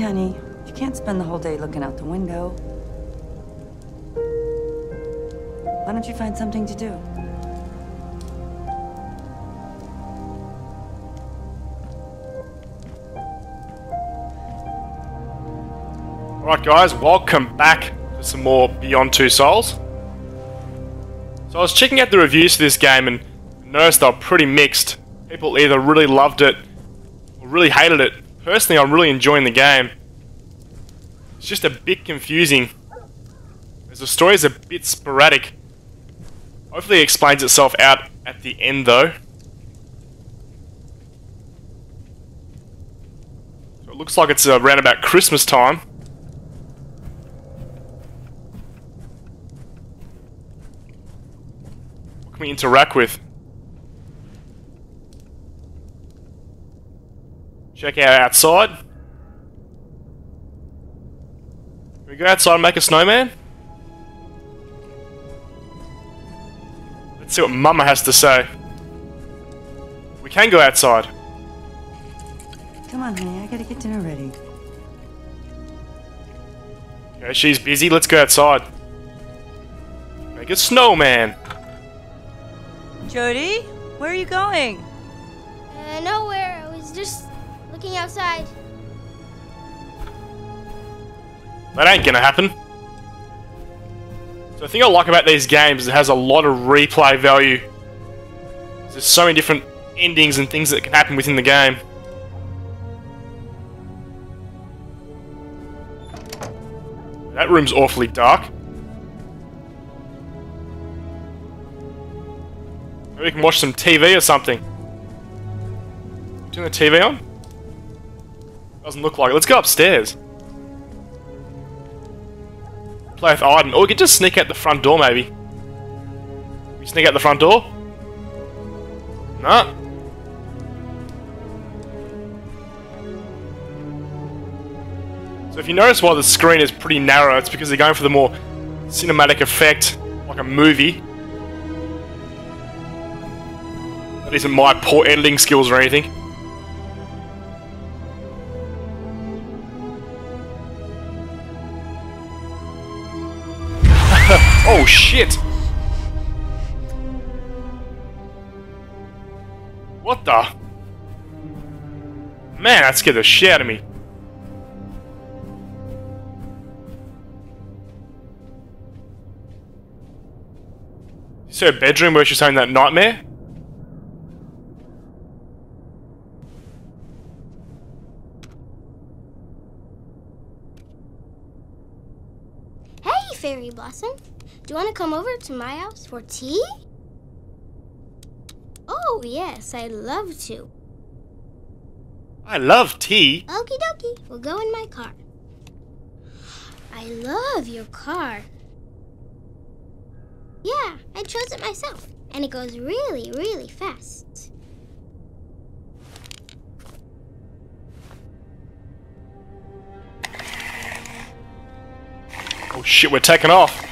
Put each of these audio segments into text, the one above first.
honey. You can't spend the whole day looking out the window. Why don't you find something to do? Alright guys, welcome back to some more Beyond Two Souls. So I was checking out the reviews for this game and noticed they're pretty mixed. People either really loved it or really hated it. Personally, I'm really enjoying the game. It's just a bit confusing. As the story is a bit sporadic. Hopefully it explains itself out at the end though. So it looks like it's around about Christmas time. What can we interact with? Check out outside. Can we go outside and make a snowman? Let's see what Mama has to say. We can go outside. Come on, honey. I gotta get dinner ready. Okay, she's busy. Let's go outside. Make a snowman. Jodie, where are you going? Uh, nowhere. I was just looking outside. That ain't gonna happen. So the thing I like about these games is it has a lot of replay value. There's so many different endings and things that can happen within the game. That room's awfully dark. Maybe we can watch some TV or something. Turn the TV on? Doesn't look like it. Let's go upstairs. Play with Aiden. Or we could just sneak out the front door, maybe. We sneak out the front door? Nah. So if you notice why the screen is pretty narrow, it's because they're going for the more cinematic effect, like a movie. That isn't my poor editing skills or anything. Shit! What the? Man, that scared the shit out of me. Is see her bedroom where she's having that nightmare? Hey, Fairy Blossom. Do you want to come over to my house for tea? Oh, yes, I'd love to. I love tea. Okie dokie, we'll go in my car. I love your car. Yeah, I chose it myself, and it goes really, really fast. Oh shit, we're taking off.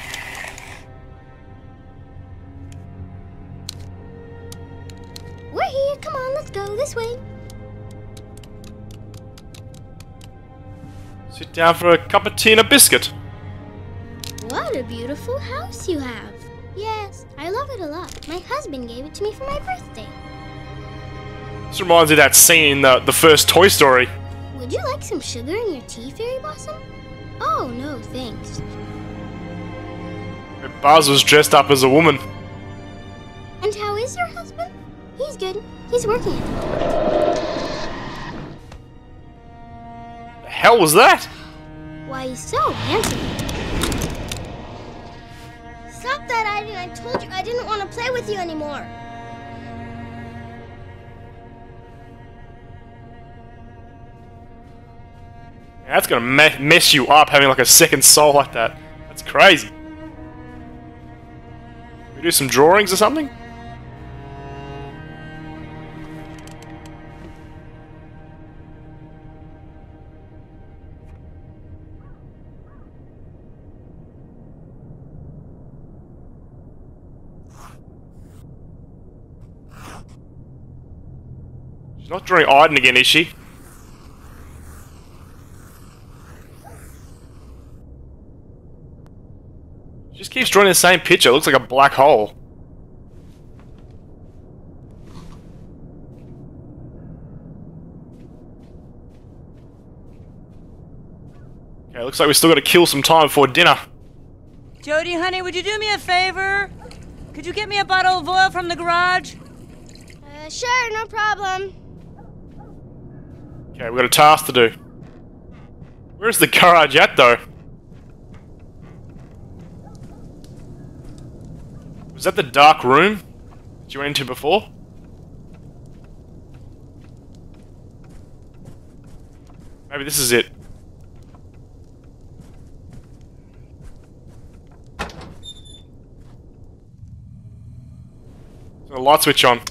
Down for a cup of tea and a biscuit. What a beautiful house you have. Yes, I love it a lot. My husband gave it to me for my birthday. This reminds me of that scene in the, the first Toy Story. Would you like some sugar in your tea, Fairy Blossom? Oh, no, thanks. Buzz was dressed up as a woman. And how is your husband? He's good. He's working at the moment. The hell was that? Why, he's so handsome. Stop that, Aiden. I told you I didn't want to play with you anymore. That's gonna me mess you up having like a second soul like that. That's crazy. We do some drawings or something? drawing Aiden again, is she? she? Just keeps drawing the same picture. It looks like a black hole. Okay, looks like we still got to kill some time before dinner. Jodie, honey, would you do me a favor? Could you get me a bottle of oil from the garage? Uh, sure, no problem. Okay, we've got a task to do. Where's the garage at, though? Was that the dark room that you went into before? Maybe this is it. Light switch on.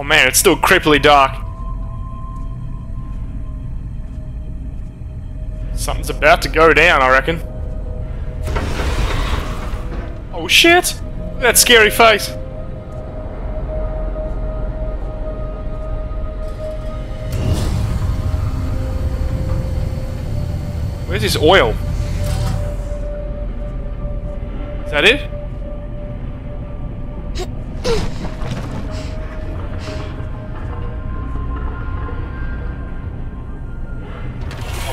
Oh man, it's still creepily dark. Something's about to go down, I reckon. Oh shit! That scary face. Where's his oil? Is that it?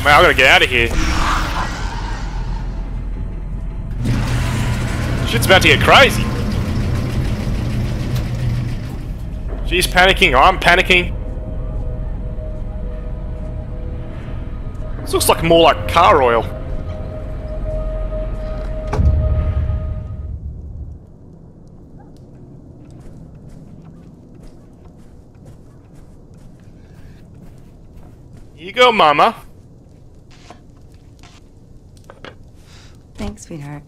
Man, I gotta get out of here. Shit's about to get crazy. She's panicking, I'm panicking. This looks like more like car oil. Here you go, Mama. Thanks, sweetheart.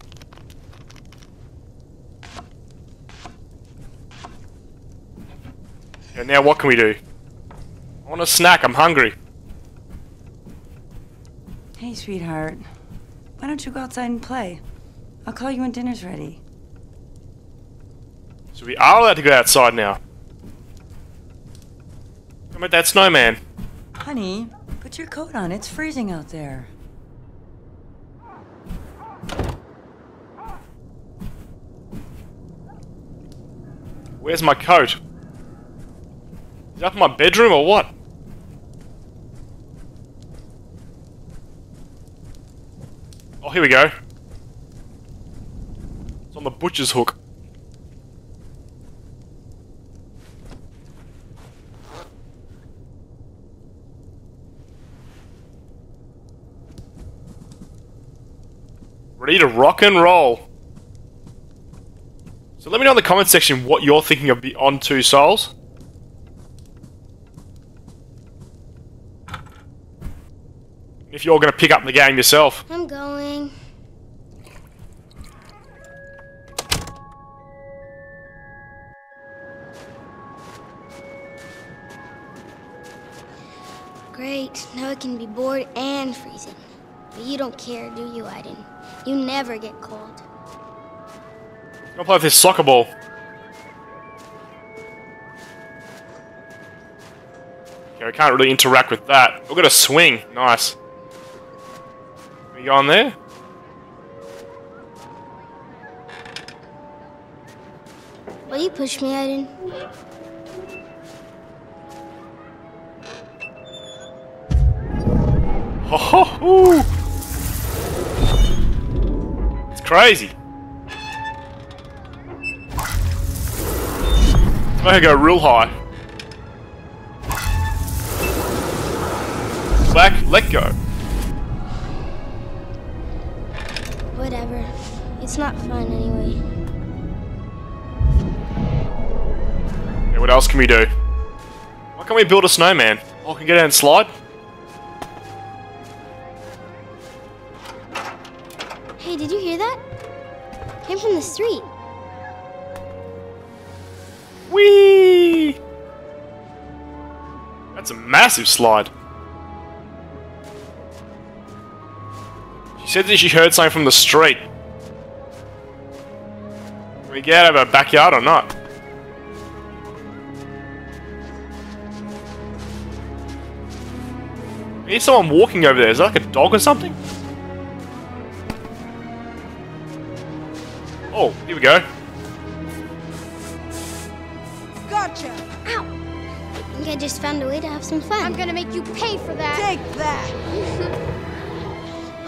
And now what can we do? I want a snack, I'm hungry. Hey, sweetheart. Why don't you go outside and play? I'll call you when dinner's ready. So we are allowed to go outside now. Come at that snowman. Honey, put your coat on. It's freezing out there. Where's my coat? Is up my bedroom or what? Oh, here we go. It's on the butcher's hook. Ready to rock and roll. Let me know in the comment section what you're thinking of Beyond Two Souls. If you're going to pick up the game yourself. I'm going. Great. Now it can be bored and freezing. But you don't care, do you, Aiden? You never get cold. Go play with this soccer ball. Okay, we can't really interact with that. We've got a swing. Nice. We go on there? Will you push me, Aiden? Ho ho! It's crazy. Going to go real high. Back, let go. Whatever. It's not fun anyway. Okay, what else can we do? Why can't we build a snowman? Oh, can get out and slide? Hey, did you hear that? Came from the street. Whee! That's a massive slide. She said that she heard something from the street. Can we get out of her backyard or not? I hear someone walking over there. Is that like a dog or something? Oh, here we go. Gotcha! Ow! I think I just found a way to have some fun. I'm gonna make you pay for that. Take that!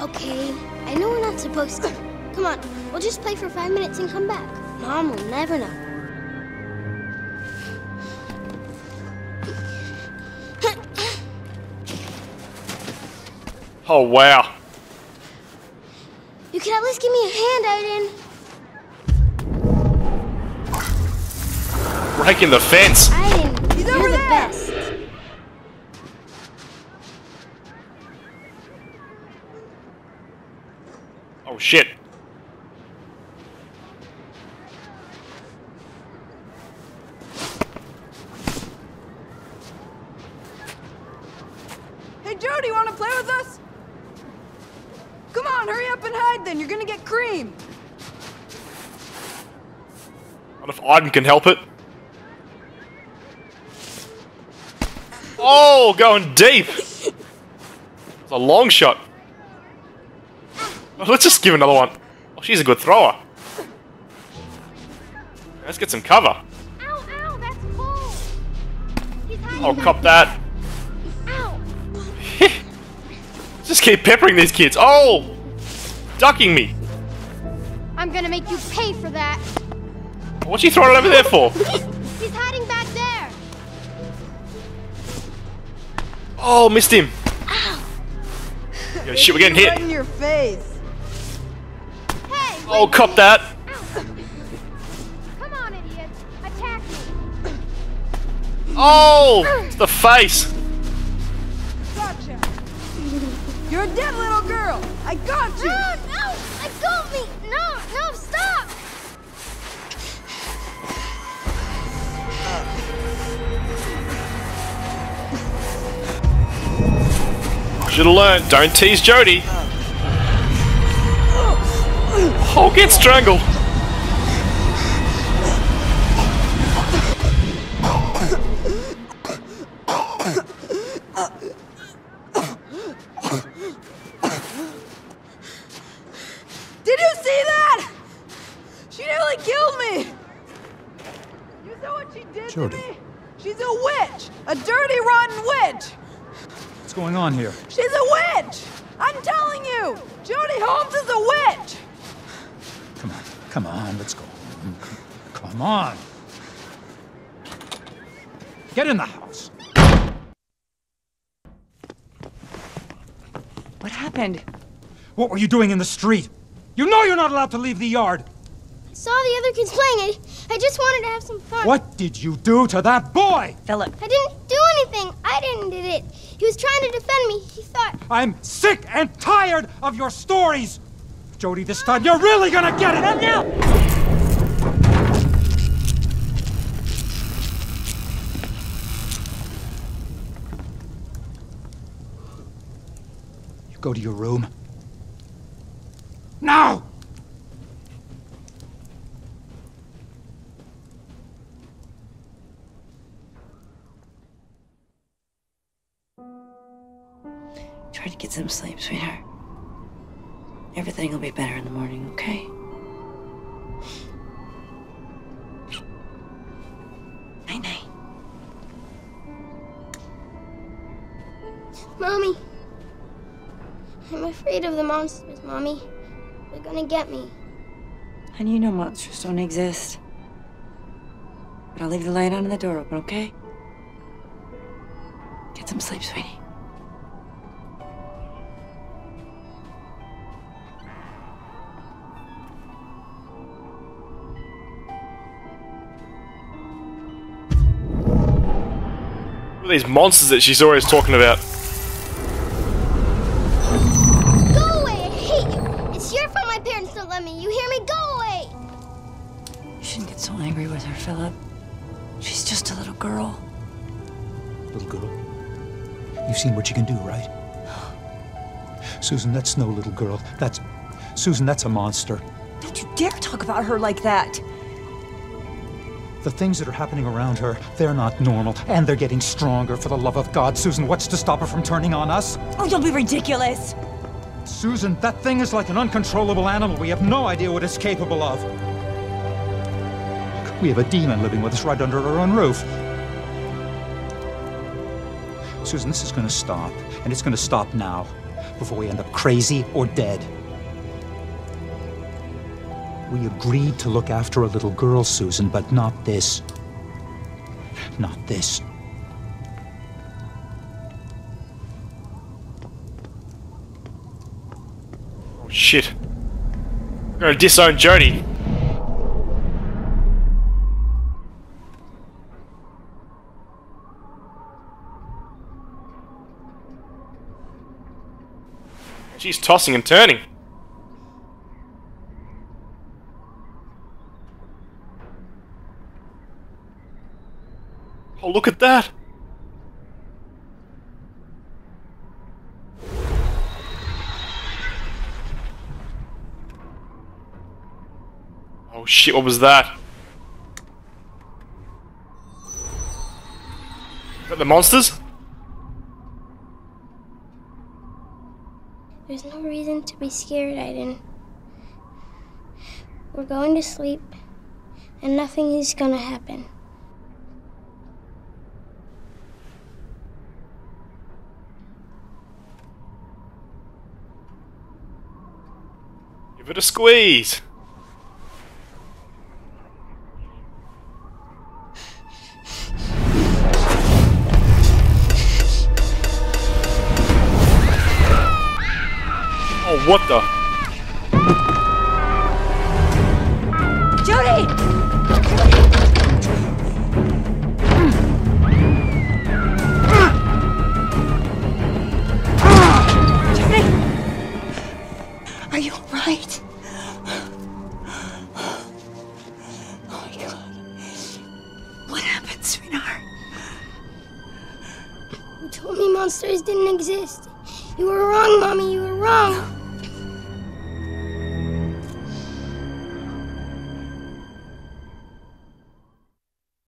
Okay, I know we're not supposed to. Come on, we'll just play for five minutes and come back. Mom will never know. Oh, wow. You can at least give me a hand, Aiden. Breaking the fence. Aiden, He's you're over the best. Oh, shit. Hey, Jodie, wanna play with us? Come on, hurry up and hide then. You're gonna get cream. What if Aiden can help it? Oh, going deep. It's a long shot. Oh, let's just give another one. Oh, she's a good thrower. Let's get some cover. Ow, ow, that's cold. Oh, back cop that. Just keep peppering these kids. Oh! Ducking me. I'm gonna make you pay for that. What's she throwing it over there for? He's hiding back Oh, missed him. Yeah, shit, we're getting Right hit. in your face. Hey, Oh, wait. cop that. Come on, idiot. Attack me. Oh! It's the face. Gotcha! You're a dead little girl! I got you! No, Should've learned. Don't tease Jodie. Oh, get strangled. Did you see that? She nearly killed me! You know what she did Jodie. to me? She's a witch! A dirty, rotten witch! What's going on here? On, let's go. Come on. Get in the house. What happened? What were you doing in the street? You know you're not allowed to leave the yard. I saw the other kids playing. I, I just wanted to have some fun. What did you do to that boy? Philip, I didn't do anything. I didn't did it. He was trying to defend me. He thought. I'm sick and tired of your stories. Jodie, this time you're really gonna get it. And go to your room. Now! try to get some sleep, sweetheart. Everything will be better in the morning, okay? Night night. Mommy. I'm afraid of the monsters, Mommy. They're gonna get me. And you know monsters don't exist. But I'll leave the light on and the door open, okay? Get some sleep, sweetie. What are these monsters that she's always talking about? Parents don't let me. You hear me? Go away! You shouldn't get so angry with her, Philip. She's just a little girl. Little girl. You've seen what she can do, right? Susan, that's no little girl. That's. Susan, that's a monster. Don't you dare talk about her like that. The things that are happening around her, they're not normal, and they're getting stronger. For the love of God, Susan, what's to stop her from turning on us? Oh, don't be ridiculous. Susan, that thing is like an uncontrollable animal. We have no idea what it's capable of. We have a demon living with us right under our own roof. Susan, this is going to stop, and it's going to stop now, before we end up crazy or dead. We agreed to look after a little girl, Susan, but not this. Not this. Shit. I'm gonna disown Jodie. She's tossing and turning. Oh, look at that! Shit, what was that? Is that the monsters? There's no reason to be scared, Aiden. We're going to sleep, and nothing is gonna happen. Give it a squeeze. What the?